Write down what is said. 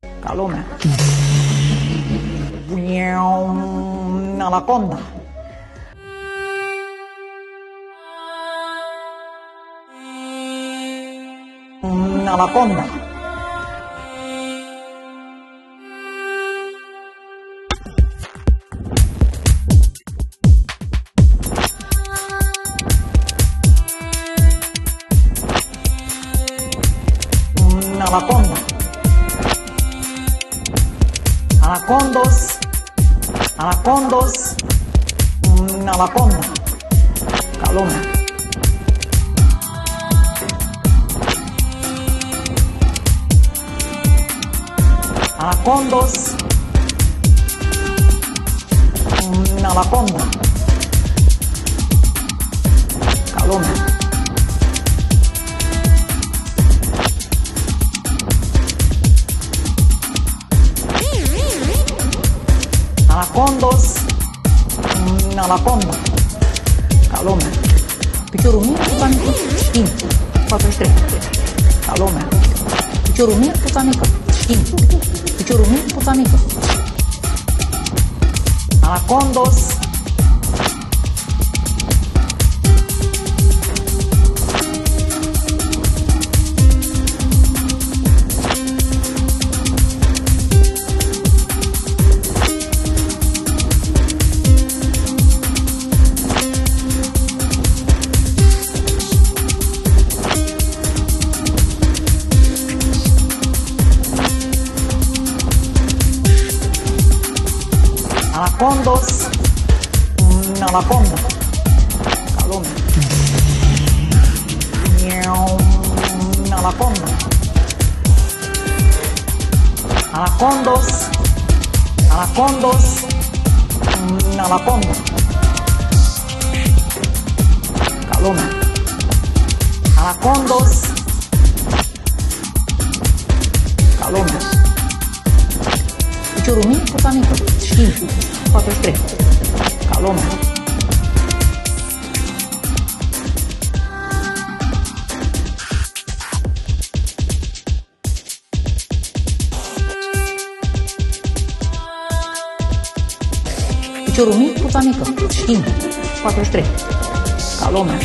Ca lumea. Anaconda. Anaconda. Anaconda. Anacondos. Anacondos. Anaconda. Calumnia. Anacondos. Anaconda. Anacondos. Anaconda. Calumnia. Piciorul mic, puța mică. Știm. 43. Calumnia. Piciorul mic, puța mică. Știm. Piciorul mic, puța mică. Anacondos. Anacondos. Anaconda. Calumnia. Anaconda. Anacondos. Anacondos. Anaconda. Calumnia. Anacondos. Calumnia. nicio rumin cu panică. Știm, 43, ca lumea. Piciorul mic, puța mică, știm, 43, ca lumea.